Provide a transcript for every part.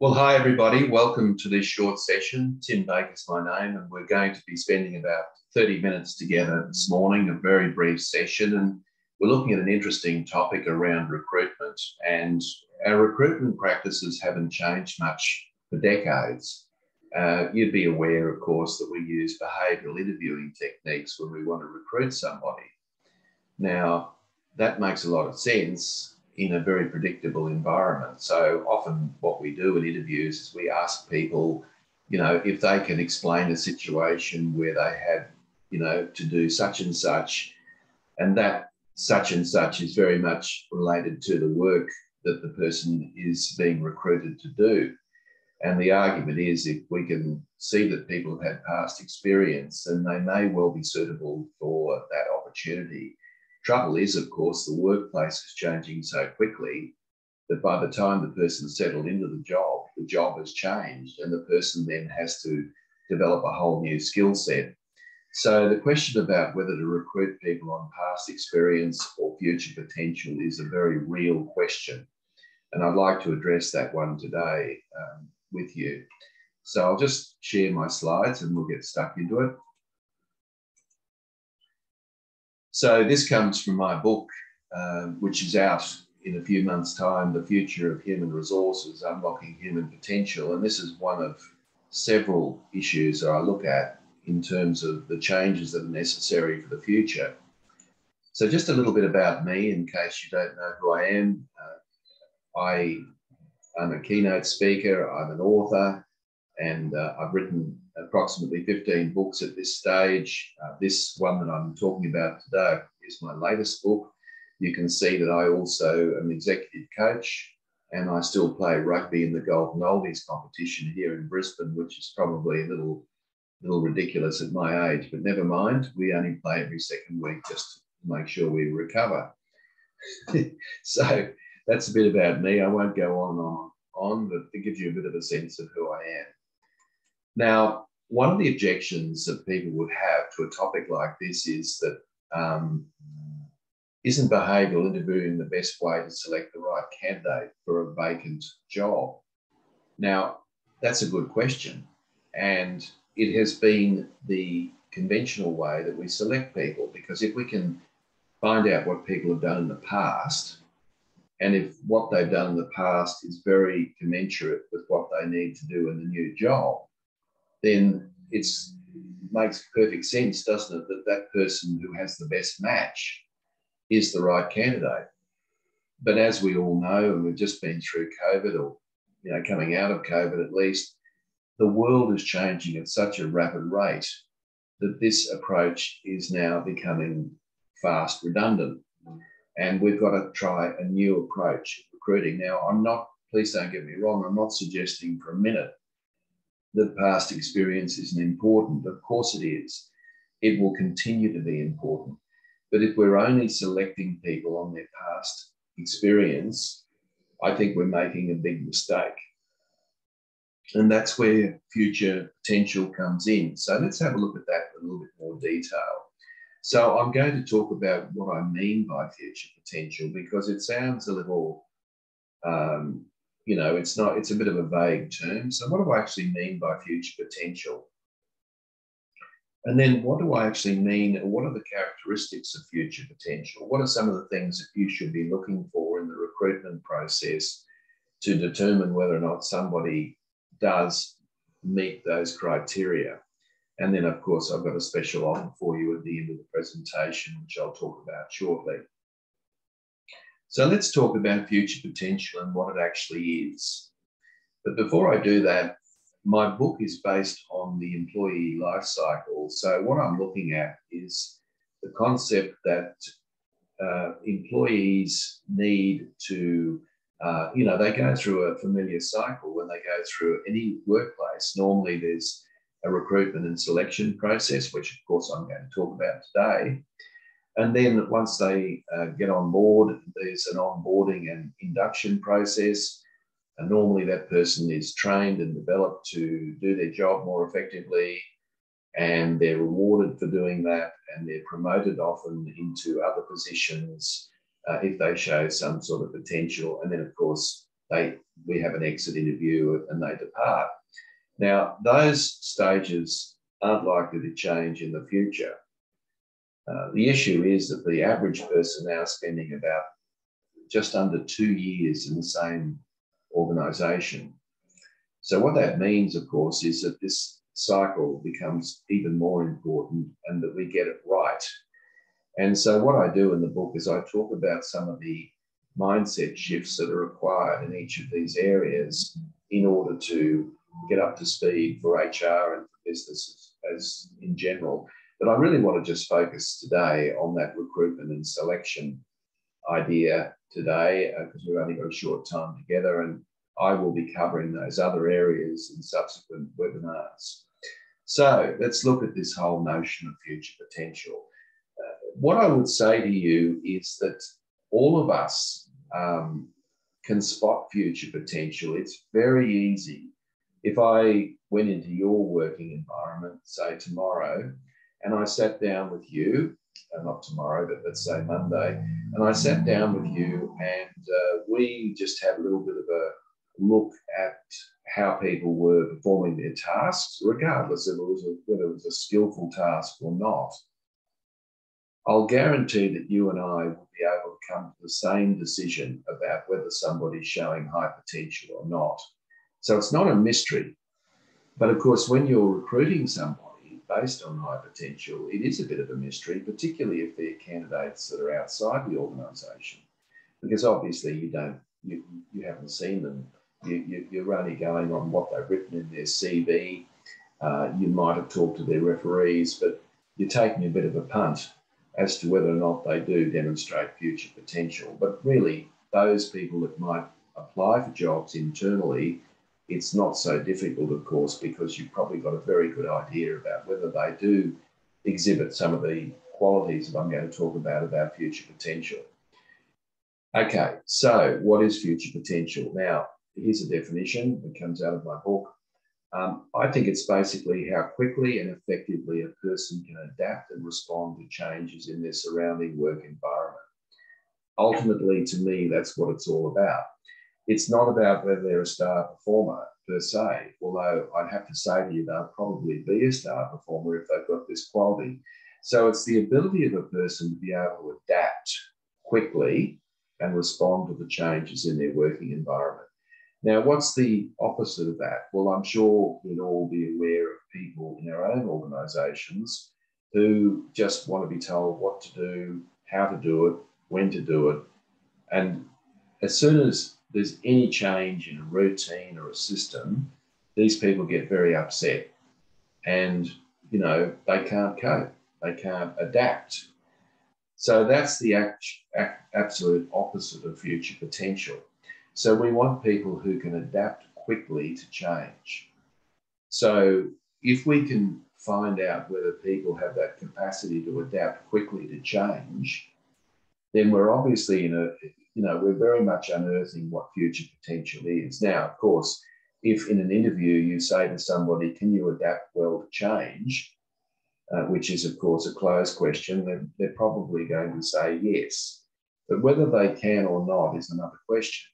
Well, hi everybody. Welcome to this short session. Tim Baker's my name, and we're going to be spending about 30 minutes together this morning, a very brief session. And we're looking at an interesting topic around recruitment. And our recruitment practices haven't changed much for decades. Uh, you'd be aware, of course, that we use behavioural interviewing techniques when we want to recruit somebody. Now, that makes a lot of sense in a very predictable environment. So often, what we do in interviews is we ask people, you know, if they can explain a situation where they had, you know, to do such and such, and that such and such is very much related to the work that the person is being recruited to do. And the argument is if we can see that people have had past experience, then they may well be suitable for that opportunity. Trouble is, of course, the workplace is changing so quickly that by the time the person settled into the job, the job has changed and the person then has to develop a whole new skill set. So the question about whether to recruit people on past experience or future potential is a very real question. And I'd like to address that one today um, with you. So I'll just share my slides and we'll get stuck into it. So this comes from my book, uh, which is out in a few months' time, The Future of Human Resources, Unlocking Human Potential. And this is one of several issues that I look at in terms of the changes that are necessary for the future. So just a little bit about me in case you don't know who I am. Uh, I I'm a keynote speaker, I'm an author, and uh, I've written approximately 15 books at this stage. Uh, this one that I'm talking about today is my latest book. You can see that I also am executive coach and I still play rugby in the Golden Oldies competition here in Brisbane, which is probably a little, little ridiculous at my age, but never mind. We only play every second week just to make sure we recover. so that's a bit about me. I won't go on and on, on, but it gives you a bit of a sense of who I am. Now, one of the objections that people would have to a topic like this is that um, isn't behavioural interviewing the best way to select the right candidate for a vacant job? Now, that's a good question. And it has been the conventional way that we select people because if we can find out what people have done in the past, and if what they've done in the past is very commensurate with what they need to do in the new job, then it makes perfect sense, doesn't it, that that person who has the best match is the right candidate. But as we all know, and we've just been through COVID, or you know, coming out of COVID at least, the world is changing at such a rapid rate that this approach is now becoming fast redundant. And we've got to try a new approach in recruiting. Now, I'm not, please don't get me wrong, I'm not suggesting for a minute that past experience isn't important. Of course it is. It will continue to be important. But if we're only selecting people on their past experience, I think we're making a big mistake. And that's where future potential comes in. So let's have a look at that in a little bit more detail. So I'm going to talk about what I mean by future potential because it sounds a little um, you know, it's not, it's a bit of a vague term. So what do I actually mean by future potential? And then what do I actually mean? What are the characteristics of future potential? What are some of the things that you should be looking for in the recruitment process to determine whether or not somebody does meet those criteria? And then, of course, I've got a special offer for you at the end of the presentation, which I'll talk about shortly. So let's talk about future potential and what it actually is. But before I do that, my book is based on the employee life cycle. So what I'm looking at is the concept that uh, employees need to, uh, you know, they go through a familiar cycle when they go through any workplace. Normally there's a recruitment and selection process, which of course I'm going to talk about today. And then once they uh, get on board, there's an onboarding and induction process. And normally that person is trained and developed to do their job more effectively. And they're rewarded for doing that. And they're promoted often into other positions uh, if they show some sort of potential. And then, of course, they we have an exit interview and they depart. Now, those stages aren't likely to change in the future. Uh, the issue is that the average person now spending about just under two years in the same organization. So, what that means, of course, is that this cycle becomes even more important and that we get it right. And so, what I do in the book is I talk about some of the mindset shifts that are required in each of these areas in order to get up to speed for HR and for businesses as in general. But I really want to just focus today on that recruitment and selection idea today because uh, we've only got a short time together and I will be covering those other areas in subsequent webinars. So let's look at this whole notion of future potential. Uh, what I would say to you is that all of us um, can spot future potential. It's very easy. If I went into your working environment, say tomorrow, and I sat down with you, uh, not tomorrow, but let's say Monday, and I sat down with you and uh, we just had a little bit of a look at how people were performing their tasks, regardless of it was a, whether it was a skillful task or not. I'll guarantee that you and I will be able to come to the same decision about whether somebody's showing high potential or not. So it's not a mystery. But of course, when you're recruiting somebody based on high potential, it is a bit of a mystery, particularly if they're candidates that are outside the organisation, because obviously you don't, you, you haven't seen them. You, you, are only going on what they've written in their CV. Uh, you might have talked to their referees, but you're taking a bit of a punt as to whether or not they do demonstrate future potential. But really, those people that might apply for jobs internally it's not so difficult, of course, because you've probably got a very good idea about whether they do exhibit some of the qualities that I'm going to talk about about future potential. Okay, so what is future potential? Now, here's a definition that comes out of my book. Um, I think it's basically how quickly and effectively a person can adapt and respond to changes in their surrounding work environment. Ultimately, to me, that's what it's all about. It's not about whether they're a star performer per se, although I'd have to say to you they'll probably be a star performer if they've got this quality. So it's the ability of a person to be able to adapt quickly and respond to the changes in their working environment. Now, what's the opposite of that? Well, I'm sure we'd all be aware of people in our own organisations who just want to be told what to do, how to do it, when to do it. And as soon as there's any change in a routine or a system, these people get very upset and, you know, they can't cope, they can't adapt. So that's the act, act, absolute opposite of future potential. So we want people who can adapt quickly to change. So if we can find out whether people have that capacity to adapt quickly to change, then we're obviously in a you know, we're very much unearthing what future potential is. Now, of course, if in an interview you say to somebody, can you adapt well to change? Uh, which is, of course, a closed question, they're, they're probably going to say yes. But whether they can or not is another question.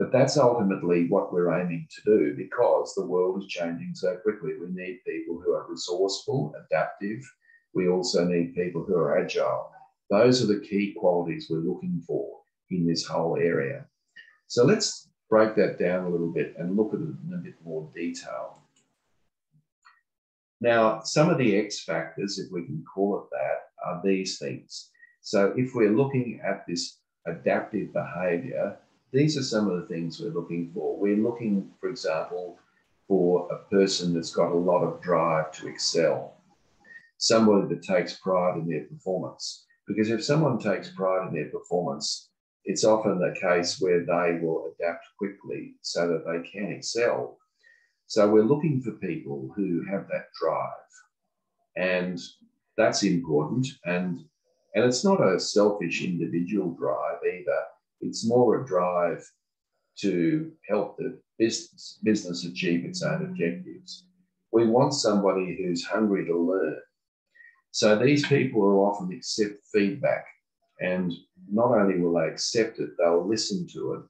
But that's ultimately what we're aiming to do because the world is changing so quickly. We need people who are resourceful, adaptive. We also need people who are agile. Those are the key qualities we're looking for in this whole area. So let's break that down a little bit and look at it in a bit more detail. Now, some of the X factors, if we can call it that, are these things. So if we're looking at this adaptive behavior, these are some of the things we're looking for. We're looking, for example, for a person that's got a lot of drive to excel, somebody that takes pride in their performance. Because if someone takes pride in their performance, it's often the case where they will adapt quickly so that they can excel. So we're looking for people who have that drive, and that's important. And and it's not a selfish individual drive either. It's more a drive to help the business, business achieve its own objectives. We want somebody who's hungry to learn. So these people will often accept feedback and not only will they accept it, they'll listen to it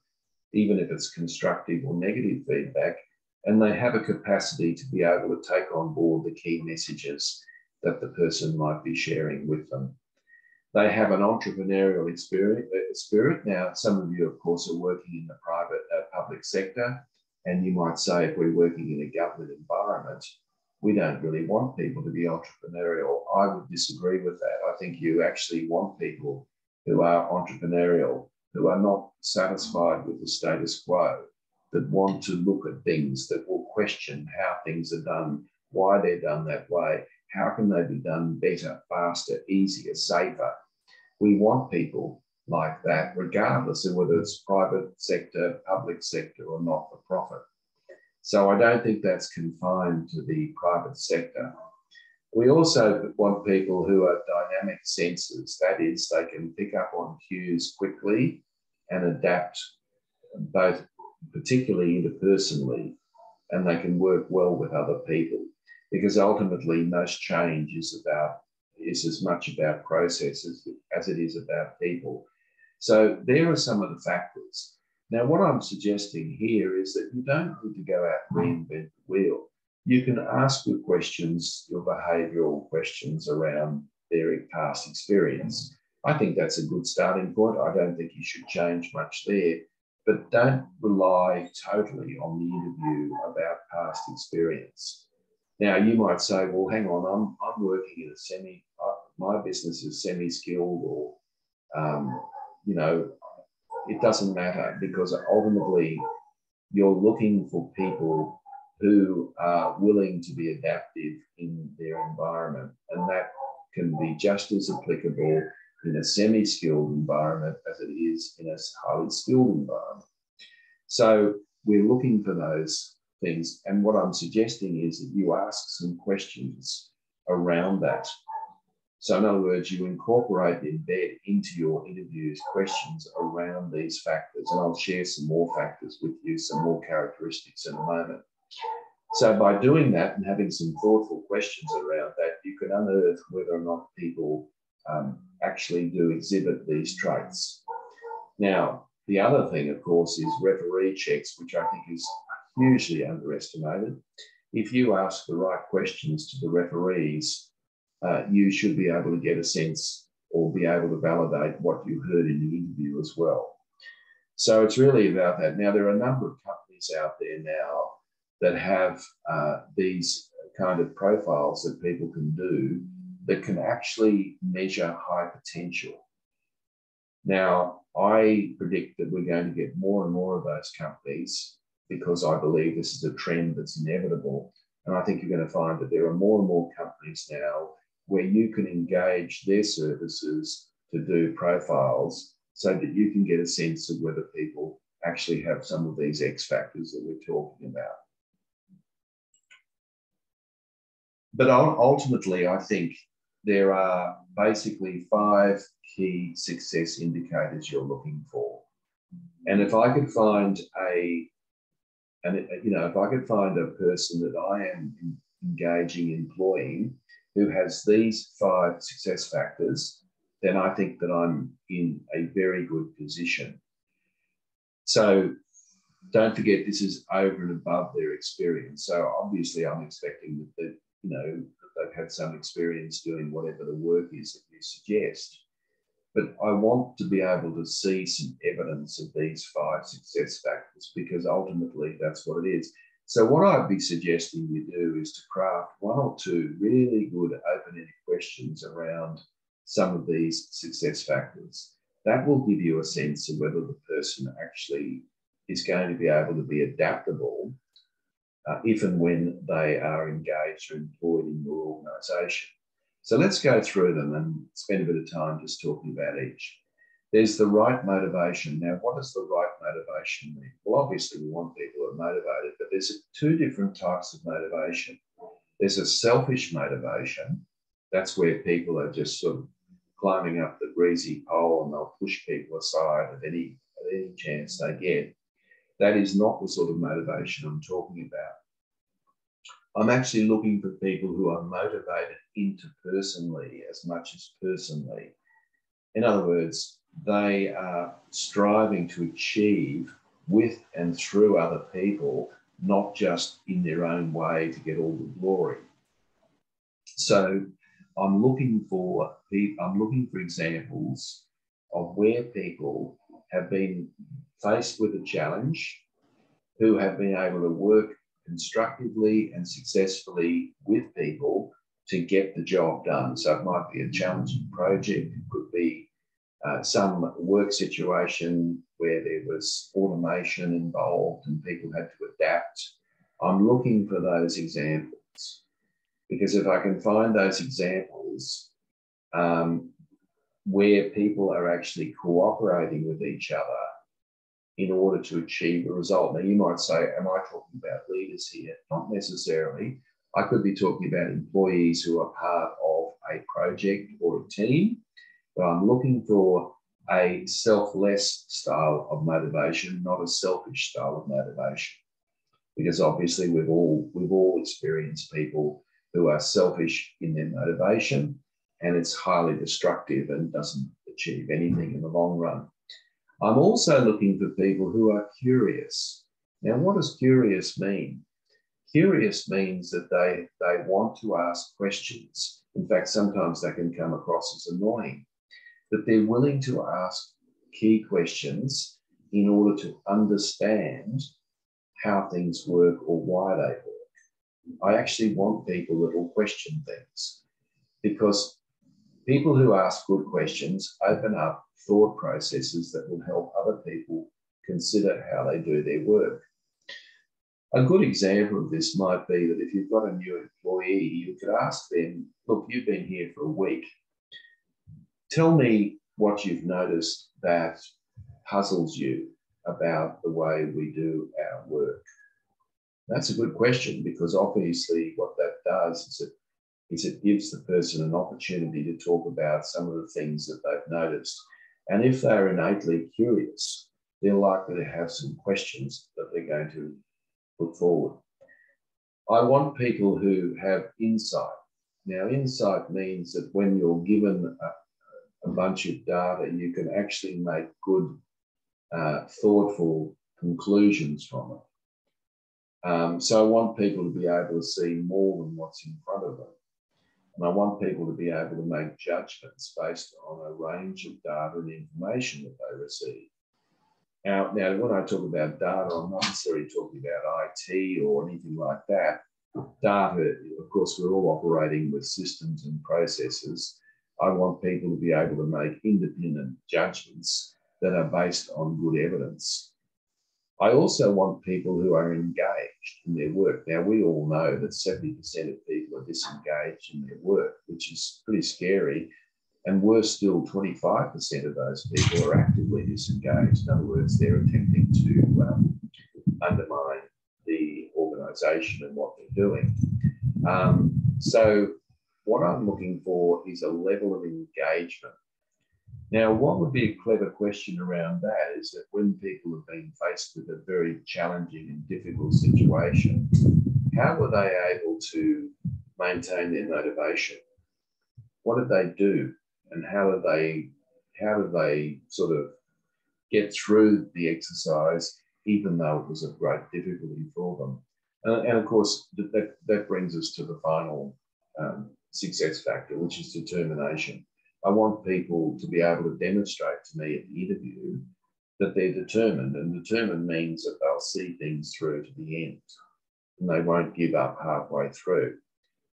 even if it's constructive or negative feedback, and they have a capacity to be able to take on board the key messages that the person might be sharing with them. They have an entrepreneurial uh, spirit. Now, some of you, of course, are working in the private uh, public sector, and you might say if we're working in a government environment, we don't really want people to be entrepreneurial. I would disagree with that. I think you actually want people who are entrepreneurial, who are not satisfied with the status quo, that want to look at things, that will question how things are done, why they're done that way, how can they be done better, faster, easier, safer. We want people like that, regardless of whether it's private sector, public sector, or not for profit. So I don't think that's confined to the private sector. We also want people who are dynamic sensors. That is, they can pick up on cues quickly and adapt both particularly interpersonally, and they can work well with other people. Because ultimately, most change is about is as much about processes as it is about people. So there are some of the factors. Now, what I'm suggesting here is that you don't need to go out and reinvent the wheel. You can ask your questions, your behavioural questions around their past experience. I think that's a good starting point. I don't think you should change much there but don't rely totally on the interview about past experience. Now, you might say, well, hang on, I'm, I'm working in a semi, uh, my business is semi skilled, or, um, you know, it doesn't matter because ultimately you're looking for people who are willing to be adaptive in their environment. And that can be just as applicable in a semi-skilled environment as it is in a highly skilled environment. So we're looking for those things. And what I'm suggesting is that you ask some questions around that. So in other words, you incorporate, embed into your interviews questions around these factors. And I'll share some more factors with you, some more characteristics in a moment. So by doing that and having some thoughtful questions around that, you can unearth whether or not people um, actually do exhibit these traits. Now, the other thing, of course, is referee checks, which I think is hugely underestimated. If you ask the right questions to the referees, uh, you should be able to get a sense or be able to validate what you heard in the interview as well. So it's really about that. Now, there are a number of companies out there now that have uh, these kind of profiles that people can do that can actually measure high potential. Now, I predict that we're going to get more and more of those companies because I believe this is a trend that's inevitable. And I think you're going to find that there are more and more companies now where you can engage their services to do profiles so that you can get a sense of whether people actually have some of these X factors that we're talking about. But ultimately, I think there are basically five key success indicators you're looking for. And if I could find a, and you know, if I could find a person that I am engaging, employing, who has these five success factors, then I think that I'm in a very good position. So don't forget this is over and above their experience. So obviously I'm expecting that, that you know they've had some experience doing whatever the work is that you suggest. But I want to be able to see some evidence of these five success factors because ultimately that's what it is. So, what I'd be suggesting you do is to craft one or two really good open ended questions around some of these success factors. That will give you a sense of whether the person actually is going to be able to be adaptable uh, if and when they are engaged or employed in your organisation. So let's go through them and spend a bit of time just talking about each. There's the right motivation. Now, what does the right motivation mean? Well, obviously, we want people who are motivated, but there's two different types of motivation. There's a selfish motivation. That's where people are just sort of climbing up the greasy pole and they'll push people aside at any, at any chance they get. That is not the sort of motivation I'm talking about. I'm actually looking for people who are motivated interpersonally as much as personally. In other words, they are striving to achieve with and through other people, not just in their own way to get all the glory. So I'm looking for I'm looking for examples of where people have been faced with a challenge, who have been able to work constructively and successfully with people to get the job done. So it might be a challenging project, it could be uh, some work situation where there was automation involved and people had to adapt. I'm looking for those examples because if I can find those examples um, where people are actually cooperating with each other in order to achieve a result. Now, you might say, Am I talking about leaders here? Not necessarily. I could be talking about employees who are part of a project or a team, but I'm looking for a selfless style of motivation, not a selfish style of motivation. Because obviously we've all we've all experienced people who are selfish in their motivation and it's highly destructive and doesn't achieve anything in the long run. I'm also looking for people who are curious. Now, what does curious mean? Curious means that they, they want to ask questions. In fact, sometimes they can come across as annoying, but they're willing to ask key questions in order to understand how things work or why they work. I actually want people that will question things because people who ask good questions open up thought processes that will help other people consider how they do their work. A good example of this might be that if you've got a new employee, you could ask them, Look, you've been here for a week. Tell me what you've noticed that puzzles you about the way we do our work. That's a good question because obviously what that does is it, is it gives the person an opportunity to talk about some of the things that they've noticed. And if they're innately curious, they're likely to have some questions that they're going to put forward. I want people who have insight. Now, insight means that when you're given a, bunch of data, you can actually make good, uh, thoughtful conclusions from it. Um, so I want people to be able to see more than what's in front of them. And I want people to be able to make judgments based on a range of data and information that they receive. Now, now, when I talk about data, I'm not necessarily talking about IT or anything like that. Data, of course, we're all operating with systems and processes. I want people to be able to make independent judgments that are based on good evidence. I also want people who are engaged in their work. Now, we all know that 70% of people are disengaged in their work, which is pretty scary. And worse still, 25% of those people are actively disengaged. In other words, they're attempting to um, undermine the organisation and what they're doing. Um, so, what I'm looking for is a level of engagement now, what would be a clever question around that is that when people have been faced with a very challenging and difficult situation, how were they able to maintain their motivation? What did they do, and how did they how did they sort of get through the exercise, even though it was a great difficulty for them? Uh, and of course, that, that brings us to the final um, success factor, which is determination. I want people to be able to demonstrate to me at the interview that they're determined. And determined means that they'll see things through to the end and they won't give up halfway through.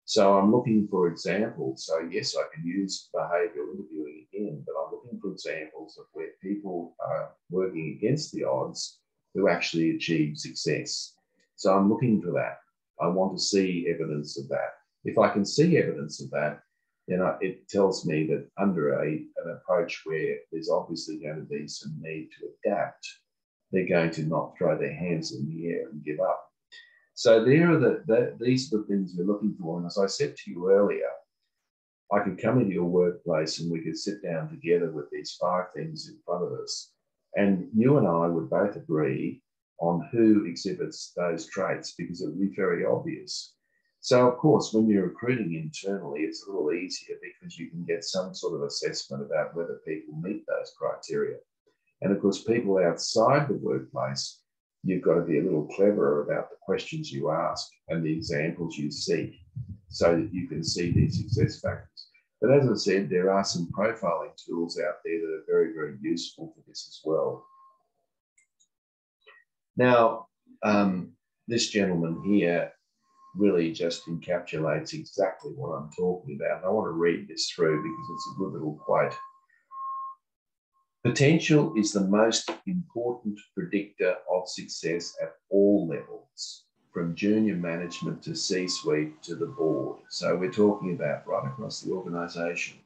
So I'm looking for examples. So, yes, I can use behavioural interviewing again, but I'm looking for examples of where people are working against the odds who actually achieve success. So I'm looking for that. I want to see evidence of that. If I can see evidence of that, then it tells me that under a, an approach where there's obviously going to be some need to adapt, they're going to not throw their hands in the air and give up. So there are the, the these are the things we're looking for. And as I said to you earlier, I could come into your workplace and we could sit down together with these five things in front of us. And you and I would both agree on who exhibits those traits because it would be very obvious. So, of course, when you're recruiting internally, it's a little easier because you can get some sort of assessment about whether people meet those criteria. And of course, people outside the workplace, you've got to be a little cleverer about the questions you ask and the examples you seek so that you can see these success factors. But as I said, there are some profiling tools out there that are very, very useful for this as well. Now, um, this gentleman here really just encapsulates exactly what I'm talking about. And I want to read this through because it's a good little quote. Potential is the most important predictor of success at all levels, from junior management to C suite to the board. So we're talking about right across the organisation.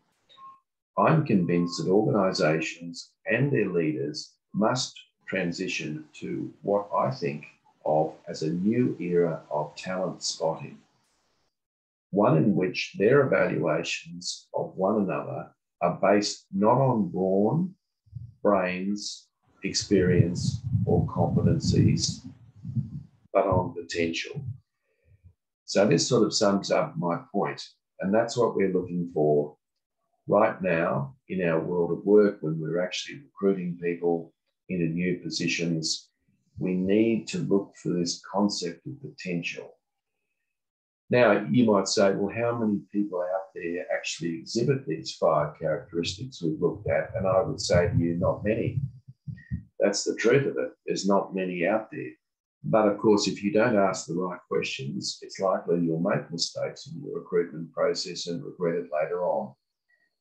I'm convinced that organisations and their leaders must transition to what I think of as a new era of talent spotting, one in which their evaluations of one another are based not on brawn brains, experience, or competencies, but on potential. So this sort of sums up my point, and that's what we're looking for right now in our world of work when we're actually recruiting people into new positions. We need to look for this concept of potential. Now, you might say, well, how many people out there actually exhibit these five characteristics we've looked at? And I would say to you, not many. That's the truth of it. There's not many out there. But of course, if you don't ask the right questions, it's likely you'll make mistakes in your recruitment process and regret it later on.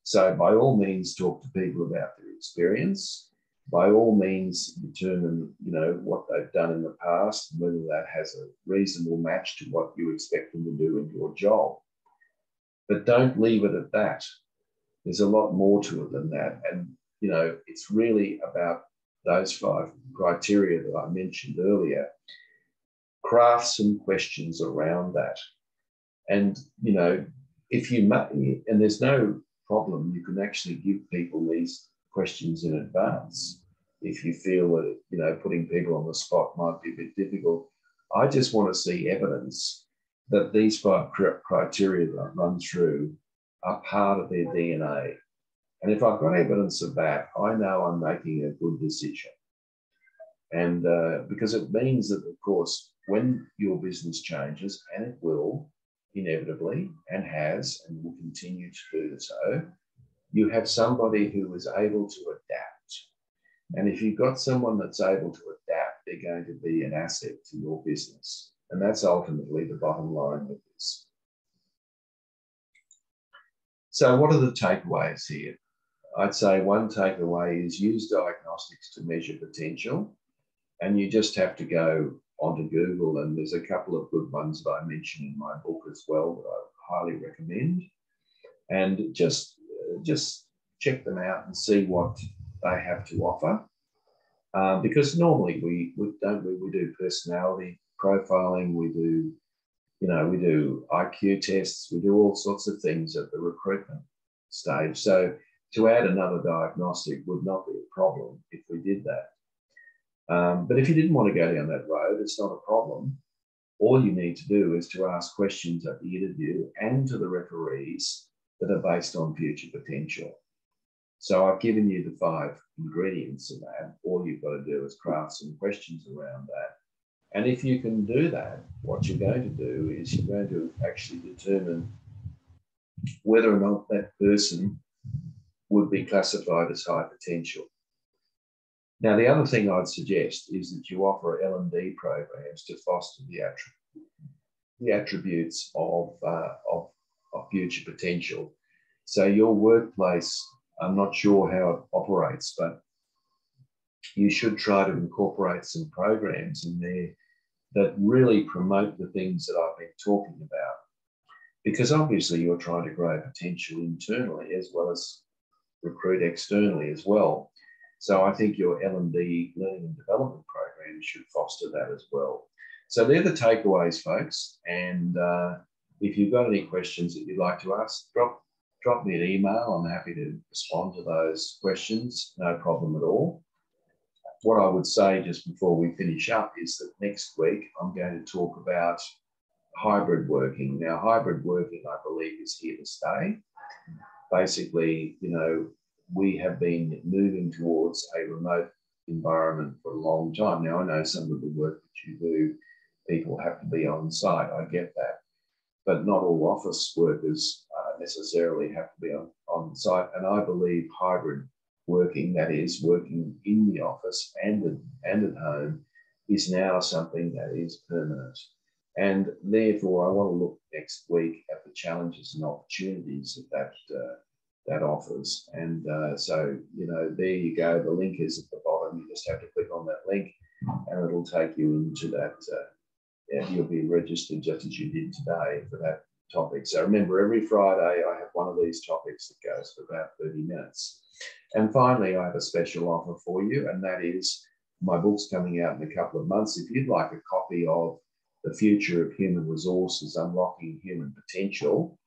So, by all means, talk to people about their experience by all means determine you know what they've done in the past and whether that has a reasonable match to what you expect them to do in your job. But don't leave it at that. There's a lot more to it than that. And you know it's really about those five criteria that i mentioned earlier. Craft some questions around that. And you know if you and there's no problem you can actually give people these questions in advance if you feel that you know putting people on the spot might be a bit difficult. I just want to see evidence that these five criteria that I run through are part of their DNA. And if I've got evidence of that, I know I'm making a good decision. And uh, because it means that, of course, when your business changes, and it will inevitably, and has, and will continue to do so, you have somebody who is able to adapt. And if you've got someone that's able to adapt, they're going to be an asset to your business. And that's ultimately the bottom line of this. So, what are the takeaways here? I'd say one takeaway is use diagnostics to measure potential. And you just have to go onto Google, and there's a couple of good ones that I mention in my book as well that I highly recommend. And just just check them out and see what they have to offer. Um, because normally we, we don't we, we do personality profiling, we do you know we do IQ tests, we do all sorts of things at the recruitment stage. So to add another diagnostic would not be a problem if we did that. Um, but if you didn't want to go down that road, it's not a problem. All you need to do is to ask questions at the interview and to the referees that are based on future potential. So I've given you the five ingredients of that. All you've got to do is craft some questions around that. And if you can do that, what you're going to do is you're going to actually determine whether or not that person would be classified as high potential. Now, the other thing I'd suggest is that you offer L&D programs to foster the, attrib- the attributes of, uh, of of future potential. So your workplace, I'm not sure how it operates, but you should try to incorporate some programs in there that really promote the things that I've been talking about. Because obviously you're trying to grow potential internally as well as recruit externally as well. So I think your L&D learning and development program should foster that as well. So they're the takeaways, folks. And uh, if you've got any questions that you'd like to ask, drop drop me an email. I'm happy to respond to those questions. No problem at all. What I would say just before we finish up is that next week I'm going to talk about hybrid working. Now, hybrid working, I believe, is here to stay. Basically, you know, we have been moving towards a remote environment for a long time. Now, I know some of the work that you do, people have to be on site. I get that. But not all office workers uh, necessarily have to be on, on site. And I believe hybrid working, that is, working in the office and at, and at home, is now something that is permanent. And therefore, I want to look next week at the challenges and opportunities that that, uh, that offers. And uh, so, you know, there you go. The link is at the bottom. You just have to click on that link and it'll take you into that. Yeah, you'll be registered just as you did today for that topic. So remember, every Friday I have one of these topics that goes for about 30 minutes. And finally, I have a special offer for you, and that is my book's coming out in a couple of months. If you'd like a copy of The Future of Human Resources Unlocking Human Potential,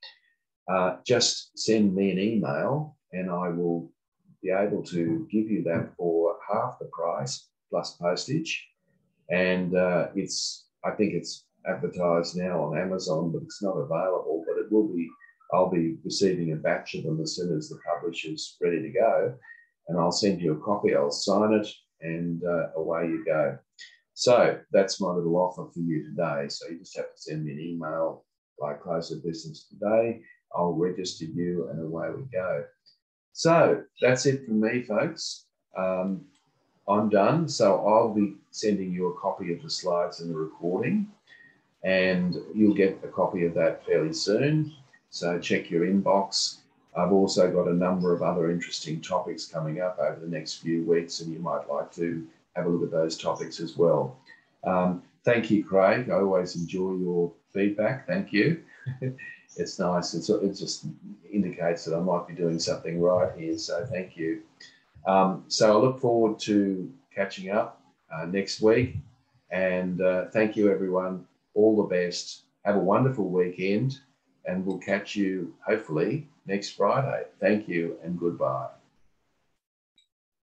uh, just send me an email and I will be able to give you that for half the price plus postage. And uh, it's, I think it's advertised now on Amazon, but it's not available. But it will be, I'll be receiving a batch of them as soon as the publisher's ready to go. And I'll send you a copy, I'll sign it, and uh, away you go. So that's my little offer for you today. So you just have to send me an email by close of business today. I'll register you and away we go. So that's it from me, folks. Um, I'm done. So I'll be sending you a copy of the slides and the recording, and you'll get a copy of that fairly soon. So check your inbox. I've also got a number of other interesting topics coming up over the next few weeks, and you might like to have a look at those topics as well. Um, thank you, Craig. I always enjoy your feedback. Thank you. it's nice. It's, it just indicates that I might be doing something right here. So thank you. Um, so I look forward to catching up uh, next week. And uh, thank you, everyone. All the best. Have a wonderful weekend. And we'll catch you hopefully next Friday. Thank you and goodbye.